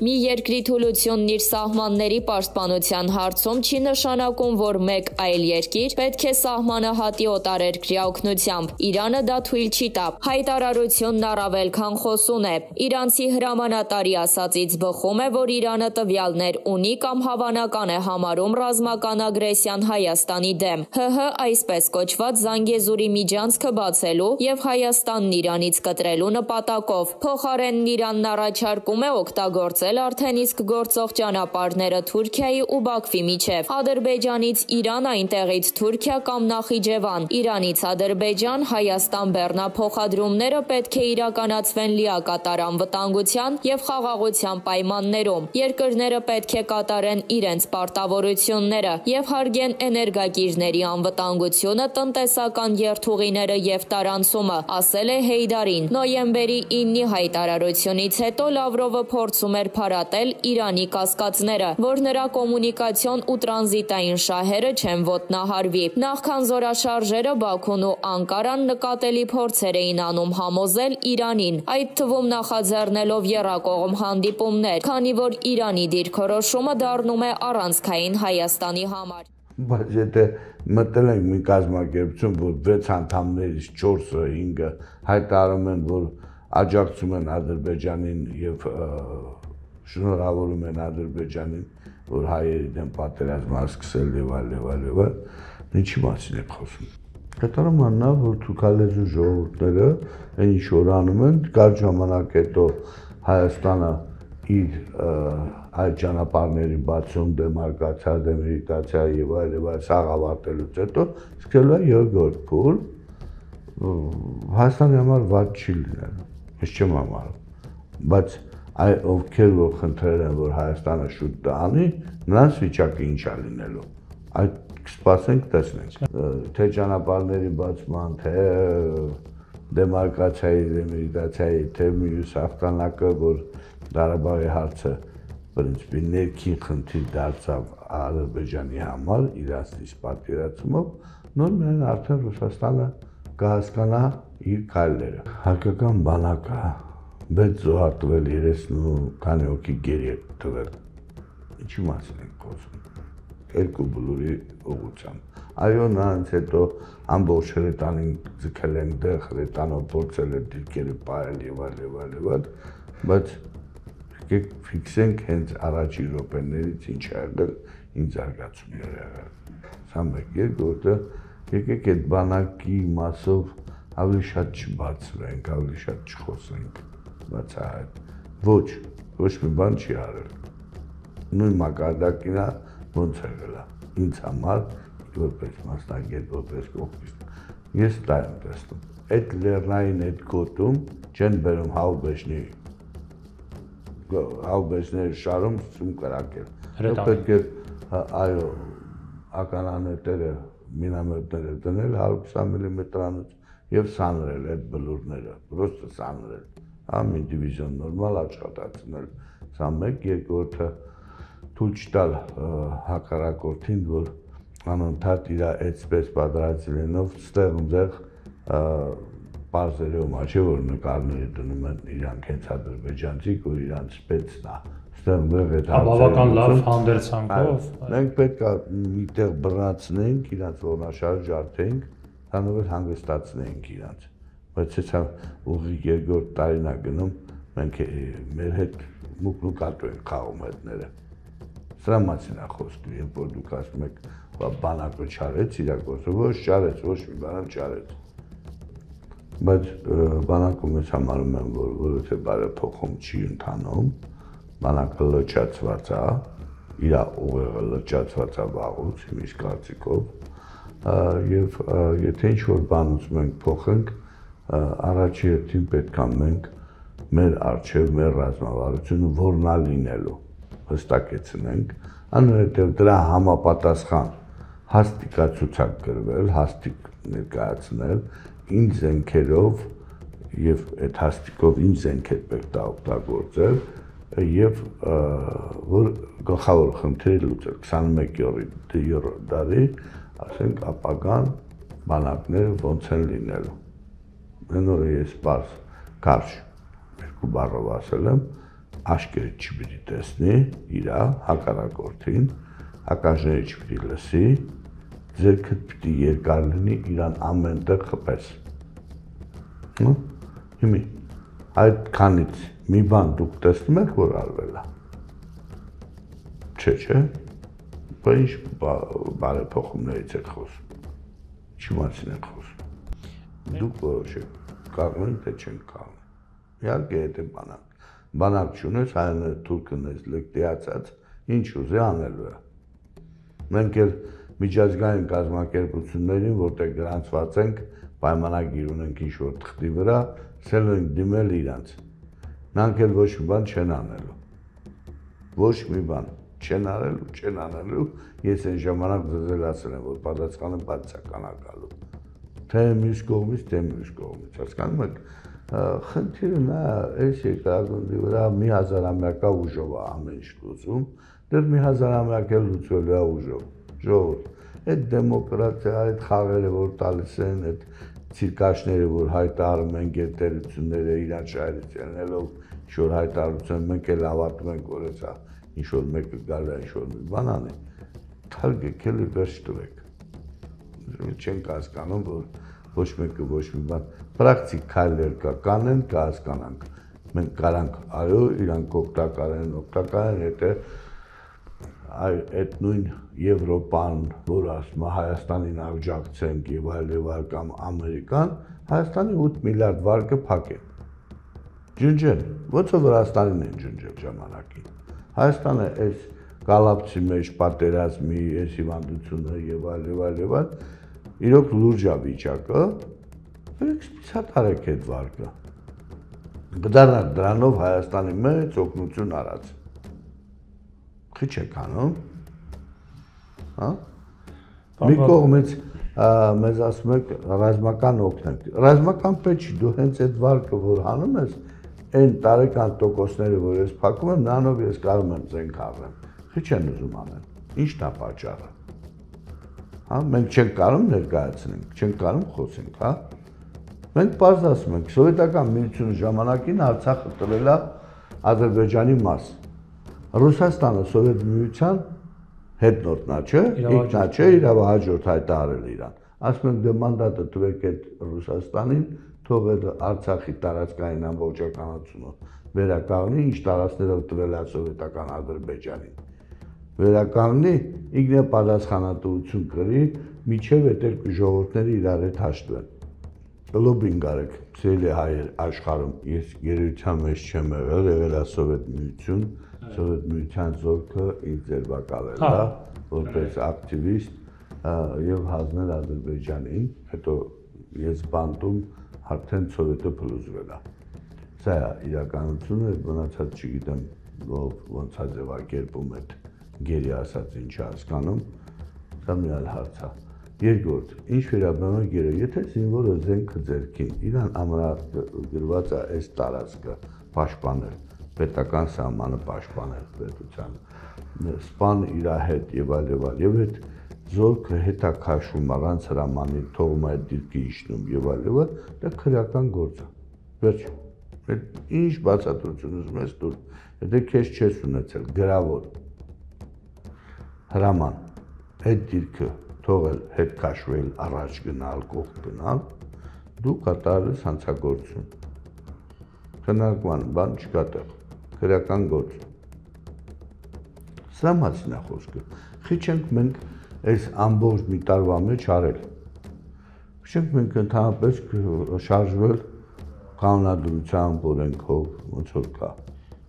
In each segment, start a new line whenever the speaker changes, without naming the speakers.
Մի երկրի թուլությունն իր սահմանների պաշտպանության հարցում չի նշանակում, որ մեկ այլ երկիր պետք է սահմանը հատի օտարերկրյա օգնությամբ։ Իրանը դա թույլ չի տա։ Հայտարարությունն առավել քան խոսուն է։ Իրանցի հրամանատարի ասածից բխում է, որ Իրանը տվյալներ ունի կամ հավանական է համարում ռազմական ագրեսիան Հայաստանի դեմ։ ՀՀ այսպես կոչված Զանգեզուրի միջանցքը բացելու եւ Հայաստանն Իրանից կտրելու նպատակով։ Փոխարենն Իրանն առաջարկում է օգտագործել բացել արդեն իսկ գործող ճանապարհները Թուրքիայի ու Բաքվի միջև։ Ադրբեջանից Իրան, այնտեղից Թուրքիա կամ Նախիջևան, Իրանից Ադրբեջան, Հայաստան բեռնափոխադրումները պետք է իրականացվեն լիակատար անվտանգության եւ խաղաղության պայմաններում։ Երկրները պետք է կատարեն իրենց պարտավորությունները եւ հարգեն էներգակիրների անվտանգությունը, տնտեսական երթուղիները եւ տարանցումը, ասել է Հեյդարին։ Նոյեմբերի 9-ի հայտարարությունից հետո Լավրովը փորձում էր փարատել Իրանի կասկածները, որ նրա կոմունիկացիոն ու տրանզիտային շահերը չեն ոտնահարվի։ Նախքան զորաշարժերը Բաքուն ու Անկարան նկատելի փորձեր էին անում համոզել Իրանին, այդ թվում նախաձեռնելով երակողմ հանդիպումներ, քանի որ Իրանի դիրքորոշումը դառնում է առանցքային Հայաստանի համար
բայց եթե մտել ենք մի կազմակերպություն, որ 6 անդամներից 4-ը 5-ը հայտարարում են, որ աջակցում են Ադրբեջանին եւ շնորհավորում են Ադրբեջանին, որ հայերի դեմ պատերազմ ա սկսել եւ այլ եւ այլ եւ այլ, ինչի մասին է խոսում։ Կատարում նա, որ թուրքալեզու ժողովուրդները այն ինչ որ անում են, կար ժամանակ հետո Հայաստանը իր այդ ճանապարհների բացում դեմարկացիա, դեմերիտացիա եւ այլ եւ այլ սաղ ավարտելուց հետո սկսել է երկրորդ Հայաստանի համար ված չի լինելու։ Ես չեմ համարում։ Բայց այ ովքեր որ խնդրել են որ Հայաստանը շուտ տանի, նրանց վիճակը ինչ է լինելու։ Այդ կսպասենք տեսնենք։ Թե ճանապարհների բացման, թե դեմարկացիայի, դեմիգրացիայի, թե մյուս հաղթանակը, որ Ղարաբաղի հարցը պրինցիպի ներքին խնդիր դարձավ Ադրբեջանի համար իրացնից պատկերացումով, նոր միայն արդեն Ռուսաստանը կհասկանա իր քայլերը։ Հայկական բանակը 6 զոհար տվել 30 քանի հոգի գերի տվել։ Ինչի մասին ենք խոսում։ Երկու բլուրի ուղղությամբ։ Այո, նրանց հետո ամբողջ հրետանին ձգել են դեղ, հրետանով փորձել է դիրքերը պահել եւ այլ եւ այլ եւ այլ, բայց եկեք ֆիքսենք հենց առաջի րոպեներից ինչ ա եղել, ինչ զարգացումներ ա եղել։ Սա մեկ, երկրորդը եկեք այդ բանակի մասով ավելի շատ չբացվենք, ավելի շատ չխոսենք բացահայտ։ Ոչ, ոչ մի բան չի արել։ Նույն մակարդակին է ոնց է գլա։ Ինձ համար որպես մասնագետ, որպես կողմից ես դա եմ տեսնում։ Այդ լեռնային այդ գոտում չեն բերում հաուբեշնի հաուբեշների շարում ծում կրակել։ Պետք է այո ականանետերը մինամետները դնել 120 մմ-անոց եւ սանրել այդ բլուրները, պրոստը սանրել ամեն դիվիզիոն նորմալ աշխատացնել։ Սա մեկ, երկրորդը թույլ չտալ հակառակորդին, որ անընդհատ իր այդպես պատրաստելով ստեղ ունդեղ բարձերով աչի որ նկարները դնում են իրանք հենց ադրբեջանցիք ու իրանց սպեցն է ստեղ ունդեղ այդ
բավական լավ հանդերձանքով
մենք պետք է միտեղ բռնացնենք իրանց ողնաշարժ ջարդենք հանրով հանգստացնենք իրանց բայց հեսա ուղի երկրորդ տարին է գնում, մենք մեր հետ մուկնուկատու ենք խաղում հետները։ Սրա մասին է խոսքը, երբ որ դուք ասում եք, բանակը չարեց, իրակորձը ոչ չարեց, ոչ մի բան չարեց։ Բայց բանակում ես համարում եմ, որ որովհետև բարեփոխում չի ընթանում, բանակը լճացված է, իր ուղեղը լճացված է վաղուց, իմիս կարծիքով, եւ եթե ինչ որ բան ուզում ենք փոխենք, առաջի հերթին պետք է մենք մեր արժև մեր ռազմավարությունը որնա լինելու հստակեցնենք անհետև դրա համապատասխան հաստիկացուցակ գրվել, հաստիկ ներկայացնել ինչ զենքերով եւ այդ հաստիկով ինչ զենքեր պետք է օգտագործել եւ որ գլխավոր խնդիրը լուծել 21-րդ դարի, ասենք ապագան բանակները ոնց են լինելու նորը ես բաց կարճ երկու բառով ասել եմ, աշկերտ չպիտի տեսնի իրա հակառակորդին, հակաժները չպիտի լսի, ձերքդ պիտի երկար լինի իրան ամենտեղ խփես։ Հա? Հիմի այդ քանից մի բան դուք տեսնում եք որ արվել է։ Չէ, չէ։ Բա ինչ բարեփոխումներից եք խոսում։ Չի մասին եք խոսում։ Դուք որոշեք, եք թե չեն կարող։ Իհարկե դա բանակ բանակ չունես, հայանը թուրքն ես լեկտիացած, ինչ ուզի անելու է։ Մենք էլ միջազգային կազմակերպություններին, որտեղ գրանցված ենք, պայմանագիր ունենք ինչ-որ թղթի վրա, սել ենք դիմել իրանց։ Նրանք էլ ոչ մի բան չեն անելու։ Ոչ մի բան չեն արելու, չեն անելու, ես այն ժամանակ ձեզ ասել եմ, որ պատասխանը բացական է Թե մյուս կողմից, թե մյուս կողմից, հասկանում եք, խնդիրը նա այս երկրագնդի վրա մի հազարամյակա ուժով է ամեն ինչ լուծում, դեռ մի հազարամյակ էլ լուծվելու է ուժով։ Ժողովուրդ, այդ դեմոկրատիա, այդ խաղերը, որ տալիս են, այդ ցիրկաշները, որ հայտարարում են գերտերությունները իրաց շահերից ելնելով, ինչ որ հայտարարություն մենք էլ հավատում ենք, որ դա ինչ որ մեկը գալու է ինչ որ մի բան անի, թարգեք էլի վերջ տվեք։ Չենք հասկանում, որ ոչ մեկը ոչ մի բան. Պրակտիկ քայլեր կա, կանեն կհասկանանք։ Մենք կարանք, այո, իրանք օգտակար են, օգտակար են, եթե այդ նույն Եվրոպան, որ ասում է Հայաստանին աջակցենք եւ այլ եւ այլ կամ Ամերիկան, Հայաստանի 8 միլիարդ վարկը փակեն։ Ջնջեն, ո՞ց է Վրաստանին են ջնջել ժամանակին։ Հայաստանը այս գալապցի մեջ պատերազմի, այս հիվանդությունը եւ այլ եւ այլ եւ այլ իրոք լուրջ է վիճակը, եք ցատարեք այդ վարկը։ Գդարնա դրանով Հայաստանի մեծ օգնություն արած քիչ եք անում։ Հա? Մի կողմից մեզ ասում եք ռազմական օգնենք։ Ռազմական պետք չի, դու հենց այդ վարկը որ հանում ես, այն տարեկան տոկոսները, որ ես փակում եմ, նրանով ես կարող եմ զենք առնեմ։ Քիչ են ուզում անեն։ Ի՞նչն է պատճառը։ Հա, մենք չենք կարող ներկայացնենք, չենք կարող խոսենք, հա։ Մենք բարձ ասում ենք, սովետական միությունը ժամանակին Արցախը տվել է Ադրբեջանի մաս։ Ռուսաստանը Սովետ միության հետնորդնա, չէ՞, ինքնա չէ, իր հաջորդ հայտարարել իրան։ Ասում են դե մանդատը տվեք այդ Ռուսաստանին, թող այդ Արցախի տարածքային ամբողջականությունը վերականգնի, ինչ տարածքներով տվել է սովետական Ադրբեջանին։ Վերականգնի, ինքն է պատասխանատվություն կրի, միջև այդ ժողովուրդները իրար հետ հաշտվեն լոբինգ արեք, ցելի հայեր աշխարհում, ես գերության մեջ չեմ եղել, եղել է Սովետ միություն, Սովետ միության զորքը ինձ ձերբակալել է, որպես ակտիվիստ եւ հանձնել Ադրբեջանին, հետո ես բանտում արդեն Սովետը փլուզվել է։ Սա իրականությունը, մնացած չգիտեմ ոնց է ձևակերպում այդ գերի ասած ինչ հասկանում, սա մի այլ հարց է։ Երկրորդ, ինչ վերաբերում է գերը, եթե զինվորը զենքը ձերքին, իրան ամրագրված է այս տարածքը պաշտպանել, պետական սահմանը պաշտպանել պետության սպան իր հետ եւ այլ եւ այլ եւ այդ զորքը հետա քաշում առանց հրամանի թողում այդ դիրքի իջնում եւ այլ եւ այլ դա քրեական գործ է վերջ այդ ինչ բացատրություն ուզում ես դու եթե քեզ չես ունեցել գրավոր հրաման այդ դիրքը թողել հետ քաշվել առաջ գնալ կողմ գնալ դու կատարես հանցագործություն քննարկման բան չկա տեղ քրական գործ։ Սա մասին է խոսքը։ Խիչենք մենք այս ամբողջ մի տարվա մեջ արել։ Խիչենք մենք ընդհանրապես շարժվել կանոնադրությամբ, օրենքով, ոնց որ կա։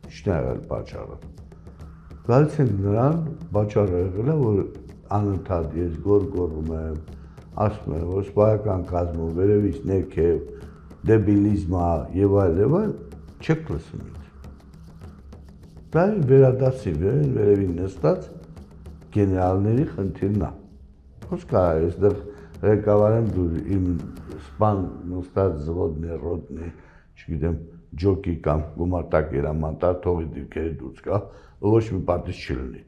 Ինչն է եղել պատճառը։ Գալիս նրան, պատճառը եղել է, որ անընդհատ ես գորգորում եմ, ասում եմ, որ սպայական կազմում վերևից ներքև դեբիլիզմա եւ այլ եւ այլ չեք լսում Դա վերադասի վերին վերևին նստած գեներալների խնդիրն է։ Ոնց կարա ես դեռ ղեկավարեմ դու իմ սպան նստած զվոդնի, ռոդնի, չգիտեմ, ջոկի կամ գումարտակ երամանտար թողի դիրքերը դուրս գա, ոչ մի պատիժ չլինի։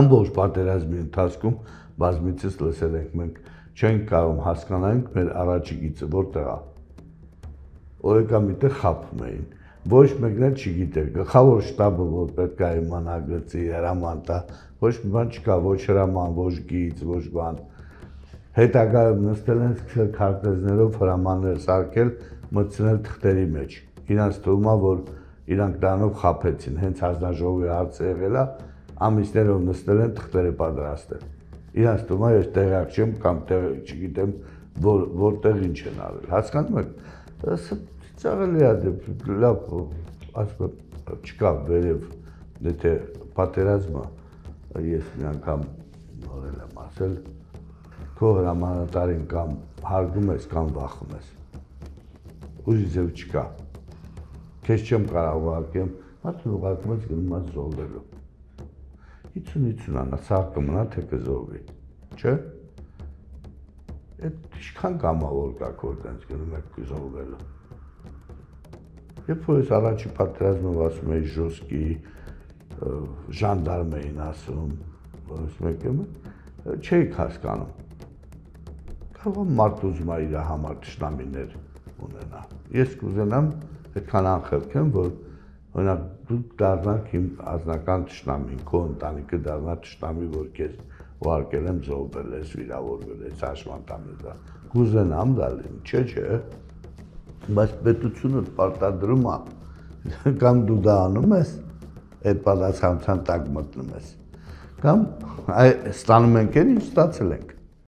Ամբողջ պատերազմի ընթացքում բազմիցս լսել ենք մենք չենք կարող հասկանանք մեր առաջիկիցը որտեղ է։ Օրեկա միտեղ խափում էին ոչ մեկն էլ չգիտեր։ Գլխավոր շտաբը որ պետք է իմանա գծի հրաման տա, ոչ մի բան չկա, ոչ հրաման, ոչ գիծ, ոչ բան։ Հետագայում նստել են սկսել քարտեզներով հրամաններ սարքել, մտցնել թղթերի մեջ։ Իրանց թվում է, որ իրանք դրանով խափեցին, հենց հանձնաժողովի հարցը եղել է, ամիսներով նստել են թղթերը պատրաստել։ Իրանց թվում է, ես տեղյակ չեմ կամ տեղ չգիտեմ, որ որտեղ ինչ են արել։ Հասկանում եք, ծաղելի է դե լավ ասում չկա վերև եթե պատերազմը ես մի անգամ նորել եմ ասել քո հրամանատարին կամ հարգում ես կամ վախում ես ուրիշ ձև չկա քեզ չեմ կարող ուղարկեմ մարդը ուղարկում ես գնում ես զոհվելու 50-50 անա սա կմնա թե կզոհվի չէ Այդ ինչքան կամավոր կա քո տենց գնում եք զոհվելու Երբ որ ես առաջի պատերազմով ասում էի ժոսկի ժանդարմ էին ասում, որս մեկը չէի հասկանում։ Կարող մարդ ուզում է իր համար ճշտամիներ ունենա։ Ես կուզենամ այդքան անխելք եմ, որ օրինակ դու դառնաք իմ ազնական ճշտամին, քո ընտանիքը դառնա ճշտամի, որ քեզ ուղարկել եմ զոհվել ես, վիրավորվել ես, հաշման տամի։ Կուզենամ դալին, չէ, չէ, բայց պետությունը պարտադրում է կամ դու դա անում ես, այդ պատասխանության տակ մտնում ես, կամ այ ստանում ենք այն, ինչ ստացել ենք։